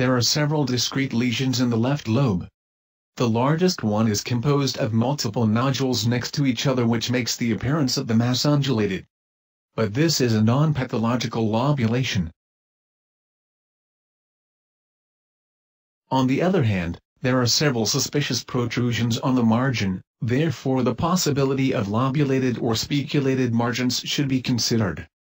there are several discrete lesions in the left lobe. The largest one is composed of multiple nodules next to each other which makes the appearance of the mass undulated. But this is a non-pathological lobulation. On the other hand, there are several suspicious protrusions on the margin, therefore the possibility of lobulated or spiculated margins should be considered.